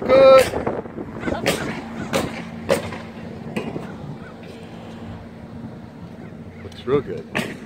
Looks good. Looks real good.